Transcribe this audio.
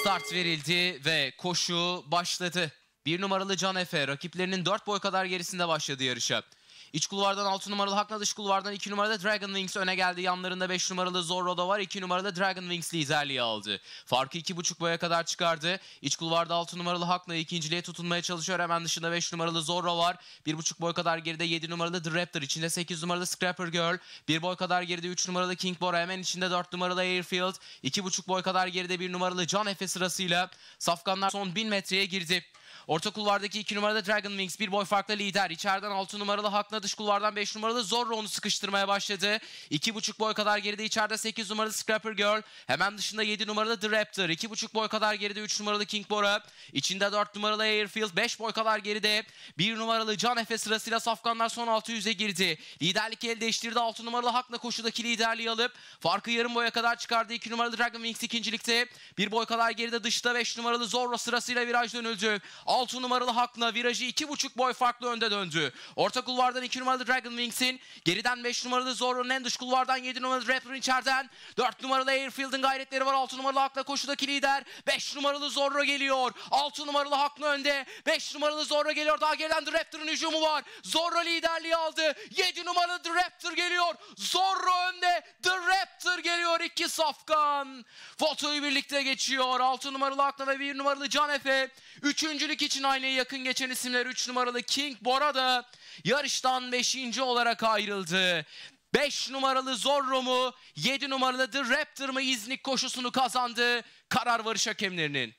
Start verildi ve koşu başladı. Bir numaralı Can Efe rakiplerinin 4 boy kadar gerisinde başladı yarışa. İç kulvardan 6 numaralı Hakna dış kulvardan 2 numaralı Dragon Wings öne geldi. Yanlarında 5 numaralı Zorro da var. 2 numaralı Dragon Wings liderliği aldı. Farkı 2,5 boya kadar çıkardı. İç kulvarda 6 numaralı Hakna ikinciliğe tutunmaya çalışıyor. Hemen dışında 5 numaralı Zorro var. 1,5 boy kadar geride 7 numaralı The Raptor. içinde 8 numaralı Scrapper Girl. 1 boy kadar geride 3 numaralı King Bora. Hemen içinde 4 numaralı Airfield. 2,5 boy kadar geride 1 numaralı Can Efe sırasıyla Safkanlar son 1000 metreye girdi. Orta kulvardaki 2 numaralı Dragon Wings bir boy farklı lider. İçeriden 6 numaralı Hakna dış kulvardan 5 numaralı Zorro onu sıkıştırmaya başladı. 2,5 boy kadar geride içeride 8 numaralı Scrapper Girl. Hemen dışında 7 numaralı The Raptor. 2,5 boy kadar geride 3 numaralı King Bora. İçinde 4 numaralı Airfield. 5 boy kadar geride 1 numaralı Can Efe sırasıyla Safkanlar son 600'e girdi. Liderlik el değiştirdi. 6 numaralı Hakna koşudaki liderliği alıp farkı yarım boya kadar çıkardı. 2 numaralı Dragon Wings ikincilikte. Bir boy kadar geride dışta 5 numaralı Zorro sırasıyla viraj dönüldü. 6 numaralı Hakna virajı 2,5 boy farklı önde döndü. Orta kulvardan 2 numaralı Dragon Wings'in geriden 5 numaralı Zorro'nun en dış kulvardan 7 numaralı Raptor'ın içeriden 4 numaralı Airfield'ın gayretleri var. 6 numaralı Hakna koşudaki lider. 5 numaralı Zorro geliyor. 6 numaralı Hakna önde. 5 numaralı Zorro geliyor. Daha geriden The Raptor'ın hücumu var. Zorro liderliği aldı. 7 numaralı The Raptor geliyor. Zorro önde. The Raptor geliyor. 2 safkan. Fotoyu birlikte geçiyor. 6 numaralı Hakna ve 1 numaralı Can Efe. Üçüncülük için aynaya yakın geçen isimler 3 numaralı King Bora da yarıştan 5. olarak ayrıldı. 5 numaralı Zorro mu 7 numaralı The Raptor mı İznik koşusunu kazandı. Karar varış hakemlerinin.